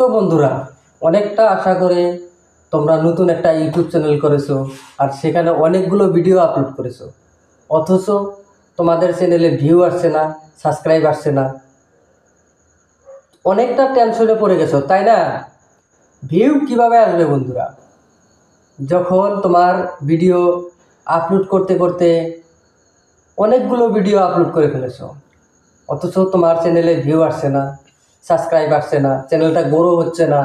তো বন্ধুরা, অনেকটা আশা করে তোমরা নতুন একটা ইউটিউব চ্যানেল করেছ আর সেখানে অনেকগুলো ভিডিও আপলোড করেছ। অথচ তোমাদের চ্যানেলে ভিউ আসছে না, সাবস্ক্রাইব আসছে না। অনেকটা টেনশনে পড়ে গেছো, তাই না? ভিউ কীভাবে আসবে বন্ধুরা? যখন তোমার ভিডিও আপলোড করতে করতে অনেকগুলো ভিডিও আপলোড করে ফেলেছো, অথচ তোমার চ্যানেলে ভিউ আসছে না। সাবস্ক্রাইব আসছে না চ্যানেলটা গ্রো হচ্ছে না।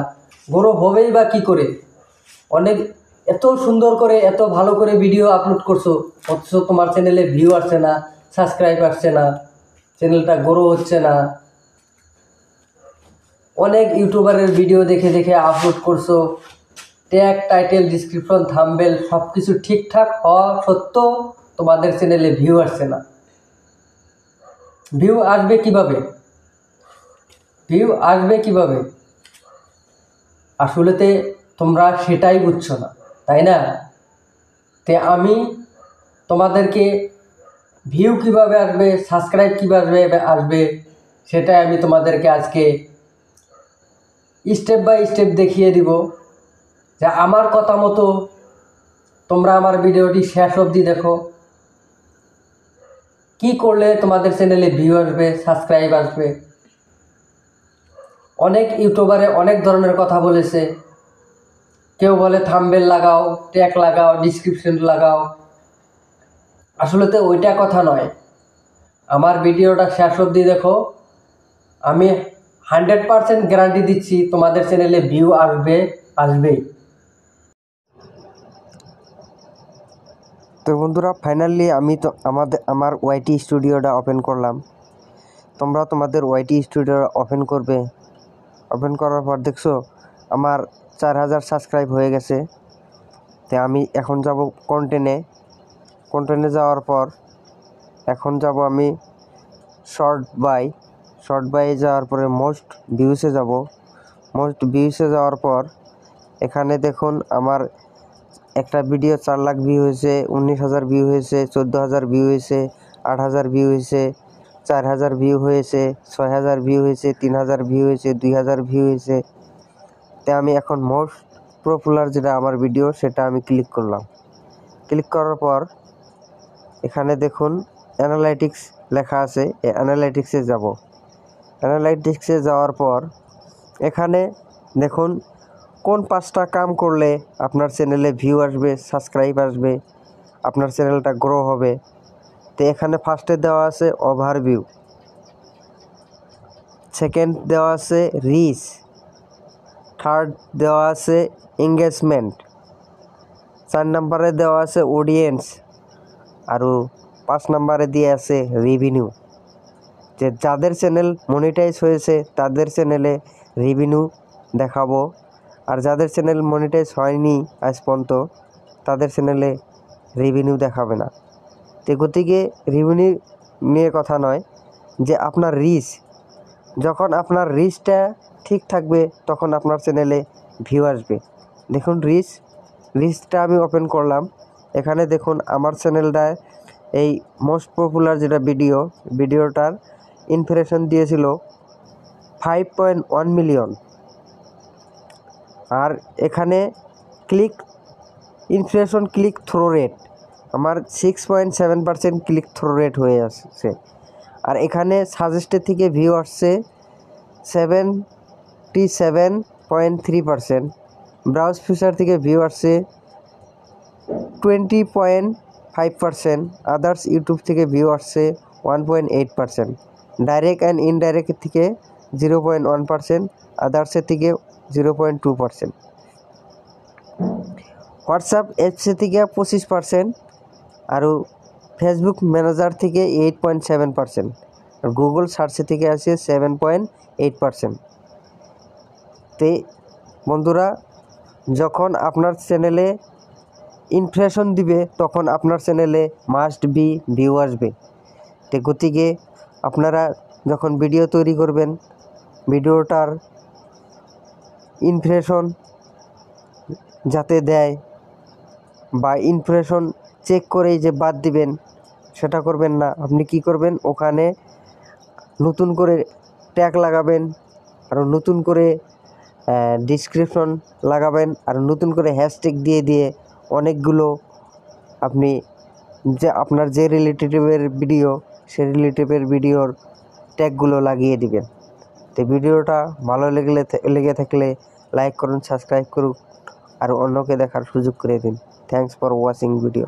গ্রো হবেই বা কী করে? অনেক এত সুন্দর করে, এত ভালো করে ভিডিও আপলোড করছ, অথচ তোমার চ্যানেলে ভিউ আসছে না সাবস্ক্রাইব আসছে না চ্যানেলটা গ্রো হচ্ছে না। অনেক ইউটিউবারের ভিডিও দেখে দেখে আপলোড করছ ট্যাগ টাইটেল ডিসক্রিপশন থাম্বেল সব কিছু ঠিকঠাক হওয়া সত্ত্বেও তোমাদের চ্যানেলে ভিউ আসছে না। ভিউ আসবে কীভাবে? ভিউ আসবে কীভাবে? আসলেতে তোমরা সেটাই বুঝছ না, তাই না? তে আমি তোমাদেরকে ভিউ কীভাবে আসবে সাবস্ক্রাইব কীভাবে আসবে, সেটাই আমি তোমাদেরকে আজকে স্টেপ বাই স্টেপ দেখিয়ে দিব। যে আমার কথা মতো তোমরা আমার ভিডিওটি শেষ অবধি দেখো। কি করলে তোমাদের চ্যানেলে ভিউ আসবে সাবস্ক্রাইব আসবে? অনেক ইউটিউবারে অনেক ধরনের কথা বলেছে। কেউ বলে থাম্বেল লাগাও, ট্যাগ লাগাও ডিসক্রিপশন লাগাও। আসলে তো ওইটা কথা নয়। আমার ভিডিওটা শেষ অবধি দেখো। আমি হান্ড্রেড পারসেন্ট গ্যারান্টি দিচ্ছি তোমাদের চ্যানেলে ভিউ আসবে, আসবেই। তো বন্ধুরা ফাইনালি আমি তো আমাদের, আমার ওয়াইটি স্টুডিওটা ওপেন করলাম। তোমরা তোমাদের ওয়াইটি স্টুডিও ওপেন করবে। ওপেন করার পর দেখছ আমার চার হাজার সাবস্ক্রাইব হয়ে গেছে। তো আমি এখন যাব কন্টেনে কন্টেনে যাওয়ার পর এখন যাব আমি শর্ট বাই শর্ট বাইয়ে যাওয়ার পরে মোস্ট ভিউসে যাব। মোস্ট ভিউসে যাওয়ার পর এখানে দেখুন আমার একটা ভিডিও চার লাখ ভিউ হয়েছে, উনিশ হাজার ভিউ হয়েছে, চোদ্দ হাজার ভিউ হয়েছে, আট হাজার ভিউ হয়েছে। চার হাজার ভিউ হয়েছে, ছয় হাজার ভিউ হয়েছে, তিন হাজার ভিউ হয়েছে, দুই হাজার ভিউ হয়েছে। তাই আমি এখন মোস্ট পপুলার যেটা আমার ভিডিও সেটা আমি ক্লিক করলাম। ক্লিক করার পর এখানে দেখুন অ্যানালাইটিক্স লেখা আছে অ্যানালাইটিক্সে যাব। অ্যানালাইটিক্সে যাওয়ার পর এখানে দেখুন কোন পাঁচটা কাম করলে আপনার চ্যানেলে ভিউ আসবে সাবস্ক্রাইব আসবে, আপনার চ্যানেলটা গ্রো হবে। তো এখানে ফার্স্টে দেওয়া আছে ওভারভিউ সেকেন্ড দেওয়া আছে রিচ থার্ড দেওয়া আছে এঙ্গেজমেন্ট চার নম্বরে দেওয়া আছে অডিয়েন্স আর পাঁচ নম্বরে দিয়ে আছে রেভিনিউ যে যাদের চ্যানেল মনিটাইজ হয়েছে, তাদের চ্যানেলে রেভিনিউ দেখাবো। আর যাদের চ্যানেল মনিটাইজ হয়নি আজ পর্যন্ত, তাদের চ্যানেলে রেভিনিউ দেখাবে না। তো গতিকে রেভিনিউ নিয়ে কথা নয়, যে আপনার রিচ যখন আপনার রিচটা ঠিক থাকবে, তখন আপনার চ্যানেলে ভিউ আসবে। দেখুন রিচ রিচটা আমি ওপেন করলাম। এখানে দেখুন আমার চ্যানেলটায় এই মোস্ট পপুলার যেটা ভিডিও ভিডিওটার ইনফ্রেশন দিয়েছিল ফাইভ পয়েন্ট ওয়ান মিলিয়ন আর এখানে click impression click through rate আমার six point seven percent click through rate হয়ে আসছে। আর এখানে সাজেস্টের থেকে ভিউ আসছে seventy seven point three percent browse feature থেকে ভিউ আসছে twenty point five percent others YouTube থেকে ভিউ আসছে one point eight percent direct and indirect থেকে জিরো পয়েন্ট ওয়ান পার্সেন্ট আদার্সের থেকে zero point two percent WhatsApp এপসে থেকে পঁচিশ percent আৰু ফেসবুক ম্যানেজার থেকে এইট পয়েন্ট সেভেন পার্সেন্ট আর গুগল সার্চে থেকে আছে সেভেন পয়েন্ট এইট পার্সেন্ট তে বন্ধুরা, যখন আপনার চ্যানেলে ইমপ্রেশন দিবে, তখন আপনার চ্যানেলে মাস্ট বি ভিউ আসবে। তো গতিকে আপনারা যখন ভিডিও তৈরি করবেন, ভিডিওটার ইমপ্রেশন যাতে দেয় বা ইমপ্রেশন চেক করেই যে বাদ দিবেন, সেটা করবেন না। আপনি কি করবেন? ওখানে নতুন করে ট্যাগ লাগাবেন, আর নতুন করে ডিসক্রিপশন লাগাবেন, আর নতুন করে হ্যাশট্যাগ দিয়ে দিয়ে অনেকগুলো আপনি যে আপনার যে রিলেটিভের ভিডিও সেই রিলেটিভের ভিডিওর ট্যাগগুলো লাগিয়ে দিবেন। তো ভিডিওটা ভালো লেগলে লেগে থাকলে লাইক করুন সাবস্ক্রাইব করুন আর অন্যকে দেখার সুযোগ করে দিন। Thanks for watching video